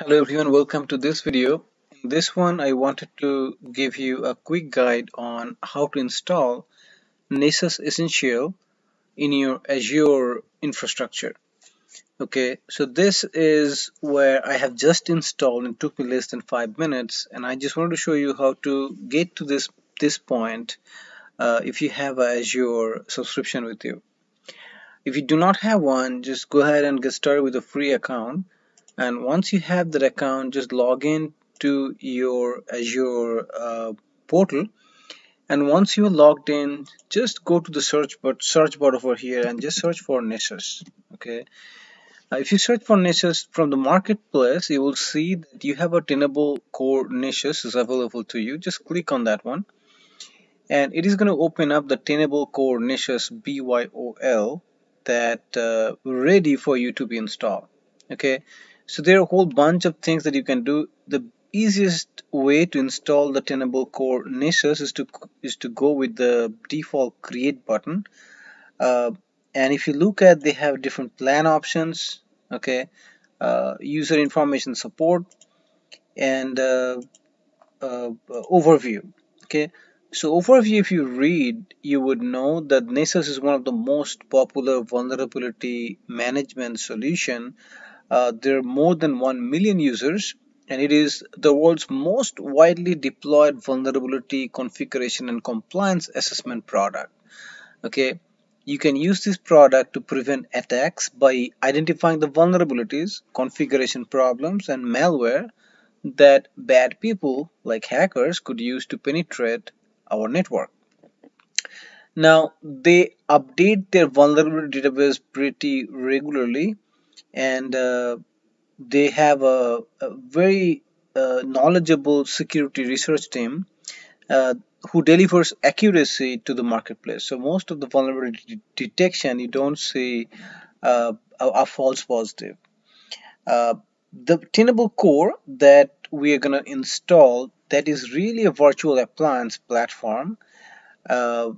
Hello everyone, welcome to this video. In this one, I wanted to give you a quick guide on how to install Nessus Essential in your Azure infrastructure. Okay, so this is where I have just installed and took me less than five minutes and I just wanted to show you how to get to this this point uh, if you have a Azure subscription with you. If you do not have one, just go ahead and get started with a free account and once you have that account just log in to your Azure uh, portal. And once you're logged in just go to the search but search bar over here and just search for Nessus okay? If you search for Nessus from the marketplace you will see that you have a Tenable core Nessus is available to you. Just click on that one. And it is going to open up the Tenable core Nessus BYOL that uh, ready for you to be installed okay so there are a whole bunch of things that you can do. The easiest way to install the Tenable Core Nessus is to is to go with the default create button. Uh, and if you look at they have different plan options, okay, uh, user information support and uh, uh overview. Okay, so overview if you read you would know that Nessus is one of the most popular vulnerability management solution uh, there are more than 1 million users and it is the world's most widely deployed vulnerability configuration and compliance assessment product. Okay, you can use this product to prevent attacks by identifying the vulnerabilities, configuration problems, and malware that bad people like hackers could use to penetrate our network. Now, they update their vulnerability database pretty regularly and uh, they have a, a very uh, knowledgeable security research team uh, who delivers accuracy to the marketplace. So most of the vulnerability detection, you don't see uh, false positive. Uh, the Tenable core that we are going to install, that is really a virtual appliance platform. Uh,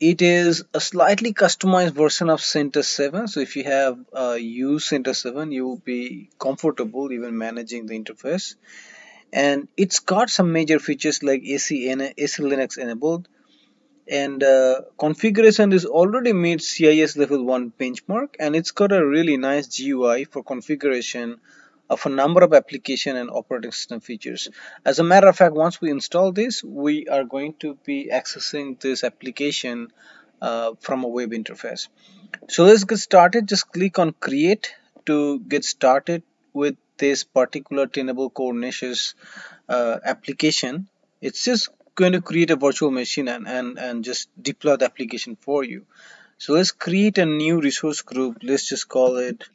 it is a slightly customized version of CentOS 7 so if you have uh, used CentOS 7 you will be comfortable even managing the interface. And it's got some major features like SE, AC Linux enabled. And uh, configuration is already meets CIS level 1 benchmark and it's got a really nice GUI for configuration of a number of application and operating system features. As a matter of fact, once we install this, we are going to be accessing this application uh, from a web interface. So let's get started. Just click on create to get started with this particular Tenable Core Nessus uh, application. It's just going to create a virtual machine and, and, and just deploy the application for you. So let's create a new resource group. Let's just call it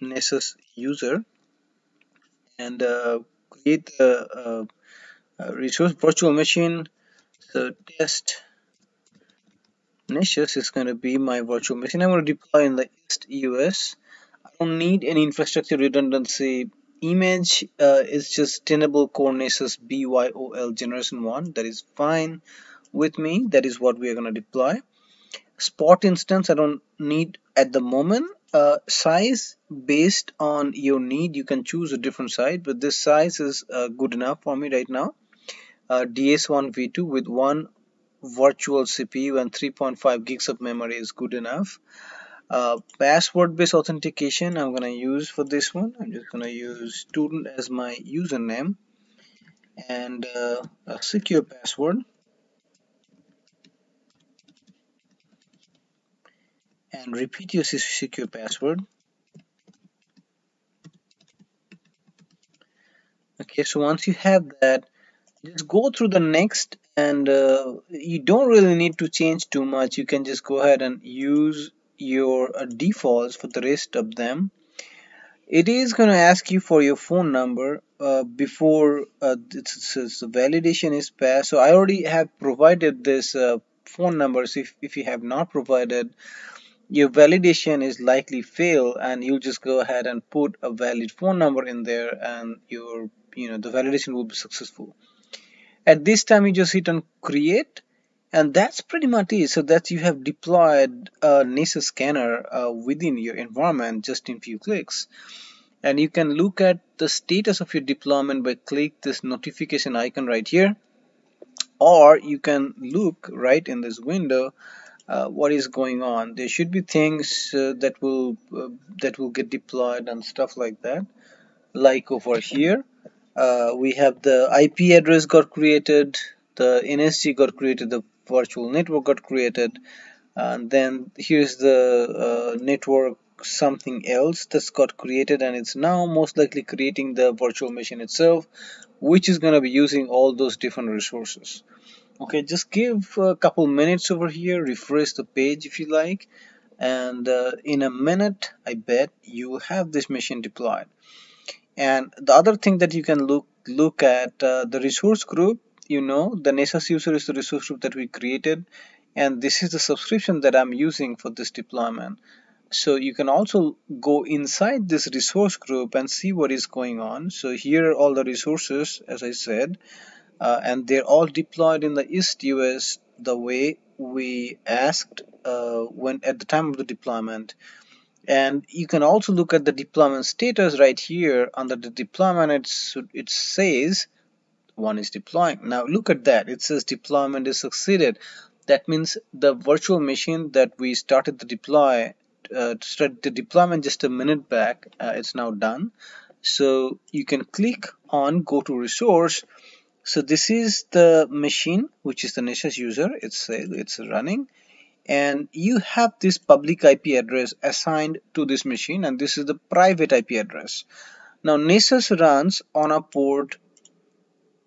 Nessus user and uh, create a, a, resource virtual machine. So test Nessus is going to be my virtual machine. I'm going to deploy in the East US. I don't need any infrastructure redundancy. Image uh, it's just Tenable Core Nessus BYOL generation 1 that is fine with me. That is what we are going to deploy. Spot instance I don't need at the moment uh, size based on your need. You can choose a different size but this size is uh, good enough for me right now. Uh, DS1 V2 with one virtual CPU and 3.5 gigs of memory is good enough. Uh, password based authentication I'm gonna use for this one. I'm just gonna use student as my username. And uh, a secure password and repeat your secure password. Okay so once you have that just go through the next and uh, you don't really need to change too much. You can just go ahead and use your uh, defaults for the rest of them. It is going to ask you for your phone number uh, before uh, this, validation is passed. So I already have provided this uh, phone numbers if, if you have not provided your validation is likely fail and you'll just go ahead and put a valid phone number in there and your you know the validation will be successful. At this time you just hit on create and that's pretty much it. So that you have deployed a Nessus scanner uh, within your environment just in few clicks. And you can look at the status of your deployment by click this notification icon right here. Or you can look right in this window uh, what is going on. There should be things uh, that will uh, that will get deployed and stuff like that. Like over here uh, we have the IP address got created the NSG got created the virtual network got created and then here's the uh, network something else that's got created and it's now most likely creating the virtual machine itself which is going to be using all those different resources okay just give a couple minutes over here. Refresh the page if you like. And uh, in a minute I bet you have this machine deployed. And the other thing that you can look look at uh, the resource group. You know the Nessus user is the resource group that we created. And this is the subscription that I'm using for this deployment. So you can also go inside this resource group and see what is going on. So here are all the resources as I said uh, and they're all deployed in the East US the way we asked uh, when at the time of the deployment. And you can also look at the deployment status right here. Under the deployment it's, it says one is deploying. Now look at that. It says deployment is succeeded. That means the virtual machine that we started to deploy uh, start the deployment just a minute back uh, it's now done. So you can click on go to resource so this is the machine which is the Nessus user. It's it's running. And you have this public IP address assigned to this machine and this is the private IP address. Now Nessus runs on a port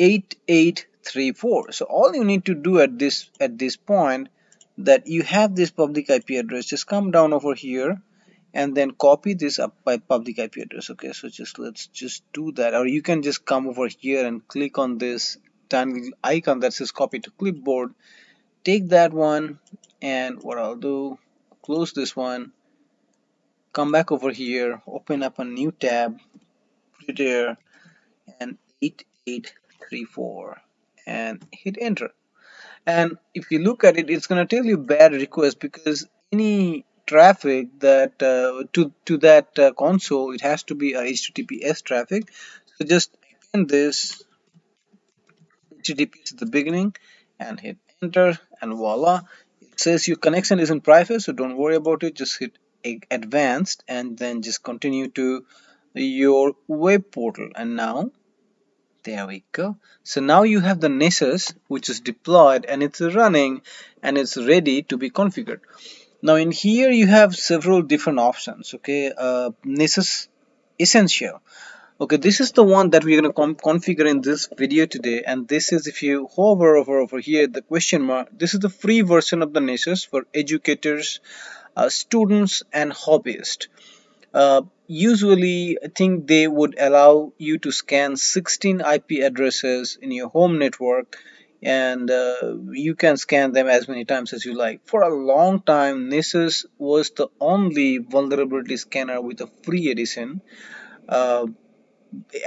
8834 so all you need to do at this at this point that you have this public IP address just come down over here and then copy this up by public IP address okay? So just let's just do that. Or you can just come over here and click on this tiny icon that says copy to clipboard. Take that one and what I'll do close this one. Come back over here open up a new tab put there and 8834 and hit enter. And if you look at it it's going to tell you bad request because any traffic that uh, to to that uh, console it has to be a https traffic so just append this https at the beginning and hit enter and voila it says your connection isn't private so don't worry about it just hit advanced and then just continue to your web portal and now there we go. So now you have the Nessus which is deployed and it's running and it's ready to be configured. Now in here you have several different options. Okay, uh, Nessus Essential. Okay, this is the one that we're going to configure in this video today and this is if you hover over over here the question mark this is the free version of the Nessus for educators, uh, students and hobbyists. Uh, usually I think they would allow you to scan 16 IP addresses in your home network and uh, you can scan them as many times as you like. For a long time Nessus was the only vulnerability scanner with a free edition uh,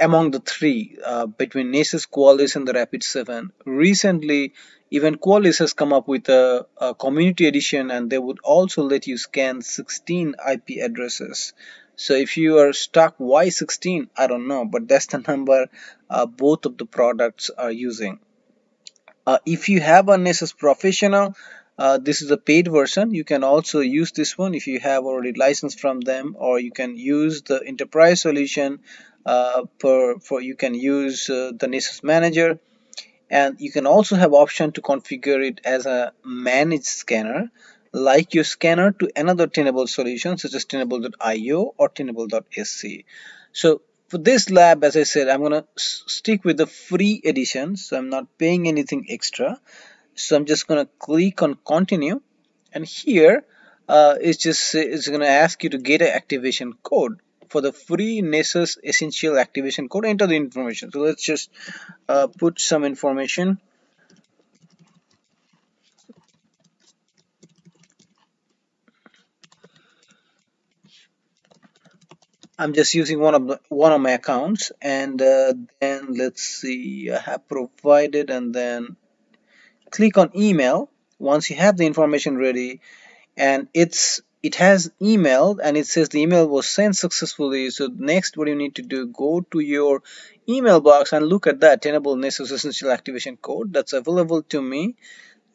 among the three uh, between Nessus, Qualys and the Rapid7. Recently even Qualys has come up with a, a community edition and they would also let you scan 16 IP addresses so if you are stuck why 16 I don't know but that's the number uh, both of the products are using uh, if you have a Nessus Professional uh, this is a paid version you can also use this one if you have already licensed from them or you can use the enterprise solution uh, for, for you can use uh, the Nessus manager and you can also have option to configure it as a managed scanner like your scanner to another Tenable solution such as Tenable.io or Tenable.sc. So for this lab, as I said, I'm going to stick with the free edition. So I'm not paying anything extra. So I'm just going to click on continue. And here uh, it's just it's going to ask you to get an activation code for the free Nessus essential activation code. Enter the information. So let's just uh, put some information I'm just using one of the one of my accounts and uh, then let's see I have provided and then click on email. Once you have the information ready and it's it has emailed and it says the email was sent successfully so next what you need to do go to your email box and look at that Tenable Nessus essential activation code that's available to me.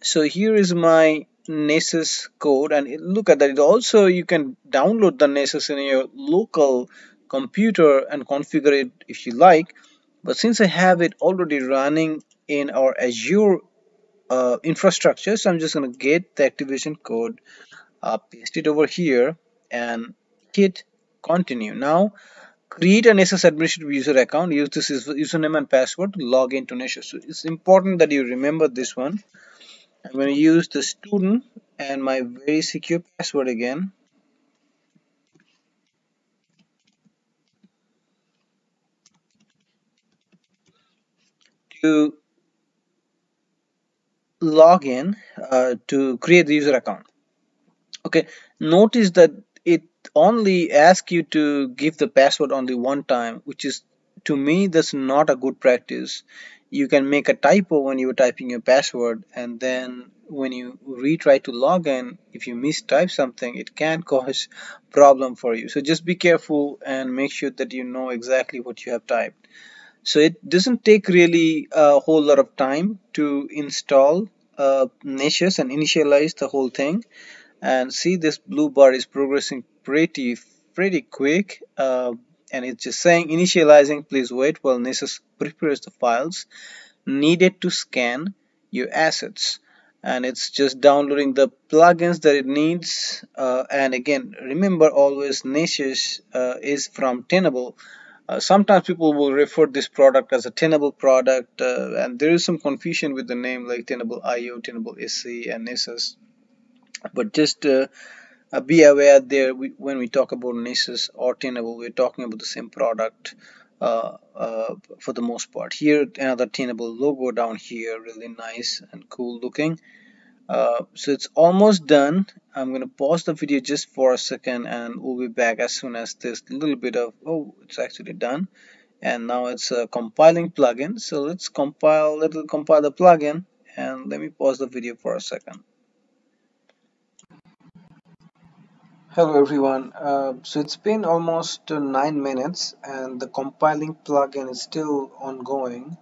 So here is my Nessus code and look at that it also you can download the Nessus in your local computer and configure it if you like but since I have it already running in our Azure uh, infrastructure so I'm just gonna get the activation code uh, paste it over here and hit continue. Now create a Nessus administrative user account use this username and password to log into Nessus. So it's important that you remember this one I'm going to use the student and my very secure password again. To log in uh, to create the user account. Okay notice that it only asks you to give the password only one time which is to me that's not a good practice you can make a typo when you're typing your password and then when you retry to log in if you mistype something it can cause problem for you. So just be careful and make sure that you know exactly what you have typed. So it doesn't take really a whole lot of time to install uh, and initialize the whole thing. And see this blue bar is progressing pretty pretty quick. Uh, and it's just saying initializing please wait while Nessus prepares the files. Needed to scan your assets. And it's just downloading the plugins that it needs uh, and again remember always Nessus uh, is from Tenable. Uh, sometimes people will refer this product as a Tenable product uh, and there is some confusion with the name like Tenable IO, Tenable SC and Nessus. But just uh, be aware there we, when we talk about Nessus or Tenable we're talking about the same product uh, uh, for the most part. Here another Tenable logo down here really nice and cool looking. Uh, so it's almost done. I'm gonna pause the video just for a second and we'll be back as soon as this little bit of oh it's actually done. And now it's a compiling plugin. So let's compile little compile the plugin and let me pause the video for a second Hello everyone. Uh, so it's been almost uh, nine minutes and the compiling plugin is still ongoing.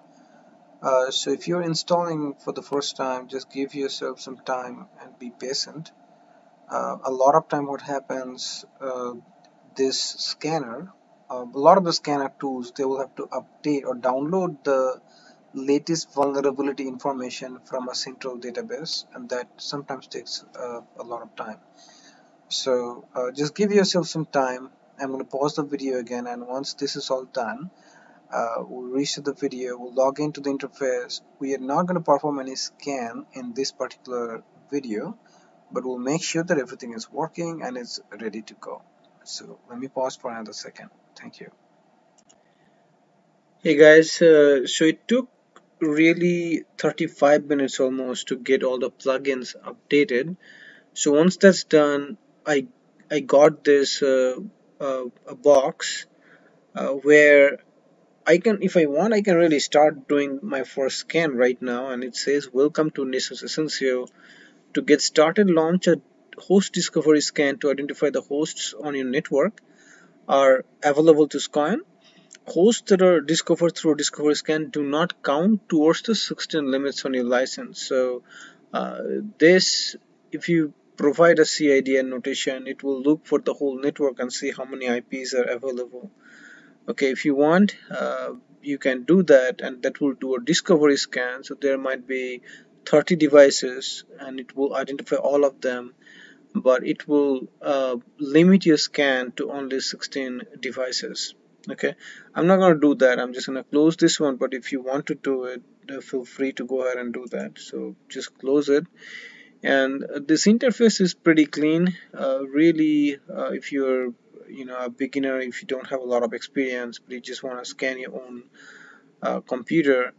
Uh, so if you're installing for the first time, just give yourself some time and be patient. Uh, a lot of time what happens, uh, this scanner, uh, a lot of the scanner tools, they will have to update or download the latest vulnerability information from a central database and that sometimes takes a lot of time so uh, just give yourself some time. I'm going to pause the video again and once this is all done uh, we'll restart the video we'll log into the interface. We are not going to perform any scan in this particular video but we'll make sure that everything is working and it's ready to go. So let me pause for another second. Thank you. Hey guys uh, so it took really 35 minutes almost to get all the plugins updated. So once that's done I I got this uh, uh, a box uh, where I can if I want I can really start doing my first scan right now and it says welcome to Nessus Essential to get started launch a host discovery scan to identify the hosts on your network are available to scan. Hosts that are discovered through discovery scan do not count towards the 16 limits on your license. So uh, this if you provide a CIDR notation it will look for the whole network and see how many IPs are available. Okay if you want uh, you can do that and that will do a discovery scan. So there might be 30 devices and it will identify all of them but it will uh, limit your scan to only 16 devices. Okay I'm not gonna do that. I'm just gonna close this one but if you want to do it uh, feel free to go ahead and do that. So just close it and this interface is pretty clean. Uh, really uh, if you're you know a beginner if you don't have a lot of experience but you just want to scan your own uh, computer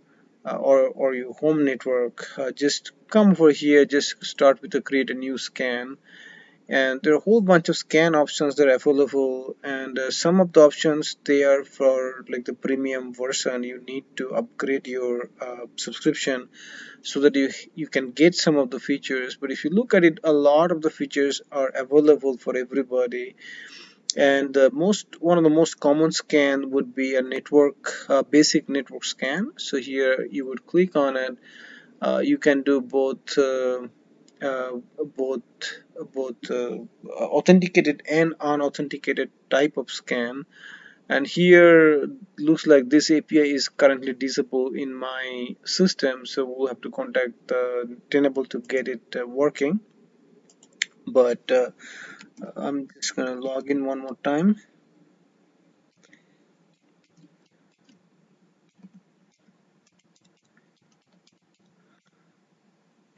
uh, or, or your home network uh, just come over here just start with a create a new scan and there are a whole bunch of scan options that are available and uh, some of the options they are for like the premium version. You need to upgrade your uh, subscription so that you you can get some of the features. But if you look at it a lot of the features are available for everybody. And the most one of the most common scan would be a network uh, basic network scan. So here you would click on it. Uh, you can do both uh, uh, both both uh, authenticated and unauthenticated type of scan. And here looks like this API is currently disabled in my system so we'll have to contact the Tenable to get it uh, working. But uh, I'm just gonna log in one more time.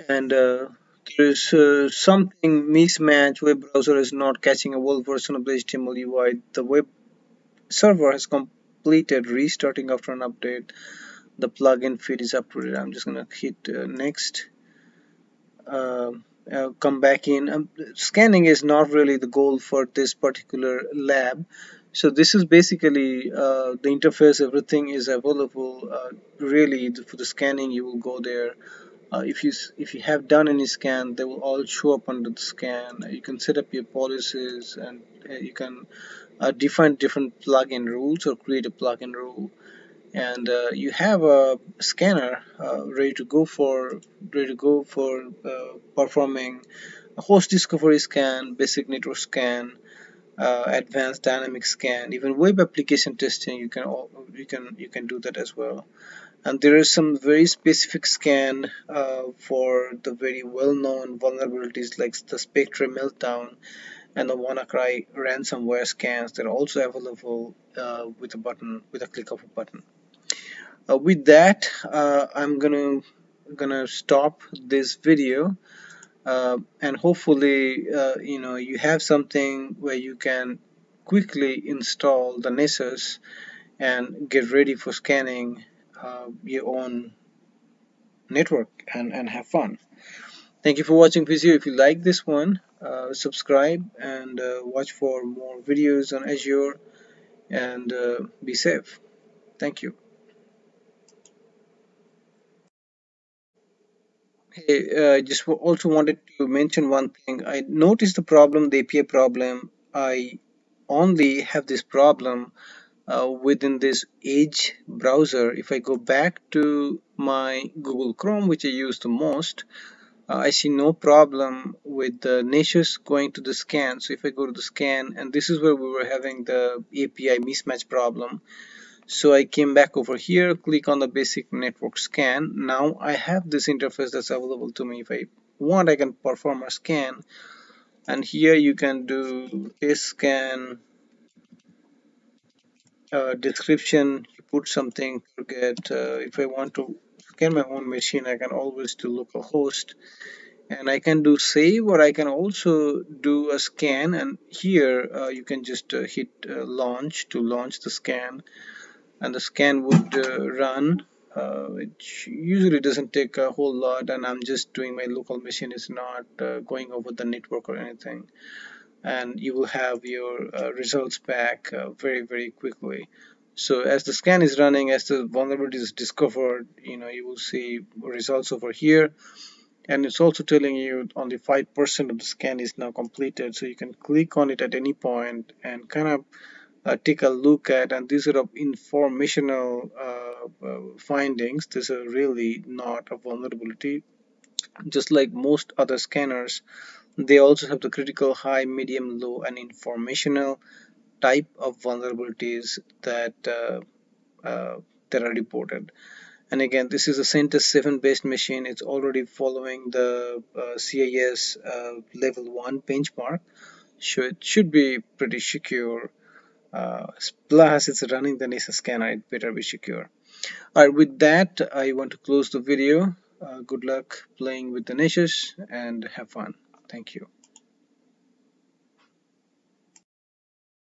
And uh, there is uh, something mismatch web browser is not caching a old version of the HTML UI the web server has completed restarting after an update. The plugin feed is updated I'm just gonna hit uh, next. Uh, come back in. Um, scanning is not really the goal for this particular lab. So this is basically uh, the interface. Everything is available. Uh, really for the scanning you will go there uh, if you if you have done any scan they will all show up under the scan. You can set up your policies and uh, you can uh, define different plugin rules or create a plugin rule. And uh, you have a scanner uh, ready to go for ready to go for uh, performing a host discovery scan basic network scan uh, advanced dynamic scan even web application testing. You can all, you can you can do that as well and there is some very specific scan uh, for the very well-known vulnerabilities like the Spectre meltdown and the WannaCry ransomware scans that are also available uh, with a button with a click of a button. Uh, with that uh, I'm gonna gonna stop this video uh, and hopefully uh, you know you have something where you can quickly install the Nessus and get ready for scanning uh, your own network and, and have fun. Thank you for watching this video. If you like this one, uh, subscribe and uh, watch for more videos on Azure and uh, be safe. Thank you. Hey, I uh, just also wanted to mention one thing. I noticed the problem, the API problem. I only have this problem uh, within this Edge browser if I go back to my Google Chrome which I use the most uh, I see no problem with the Nessus going to the scan. So if I go to the scan and this is where we were having the API mismatch problem. So I came back over here click on the basic network scan. Now I have this interface that's available to me. If I want I can perform a scan. And here you can do test scan uh, description you put something to get uh, if I want to scan my own machine I can always do localhost and I can do save or I can also do a scan and here uh, you can just uh, hit uh, launch to launch the scan. And the scan would uh, run which usually doesn't take a whole lot and I'm just doing my local machine. Is not going over the network or anything and you will have your uh, results back uh, very very quickly. So as the scan is running as the vulnerability is discovered you know you will see results over here. And it's also telling you only 5% of the scan is now completed. So you can click on it at any point and kind of uh, take a look at and these are informational uh, uh, findings. These are really not a vulnerability. Just like most other scanners they also have the critical, high, medium, low, and informational type of vulnerabilities that uh, uh, that are reported. And again, this is a CentOS 7 based machine. It's already following the uh, CIS uh, level 1 benchmark. So it should be pretty secure. Uh, plus, it's running the Nessus scanner. It better be secure. Alright, with that, I want to close the video. Uh, good luck playing with the Nessus and have fun. Thank you.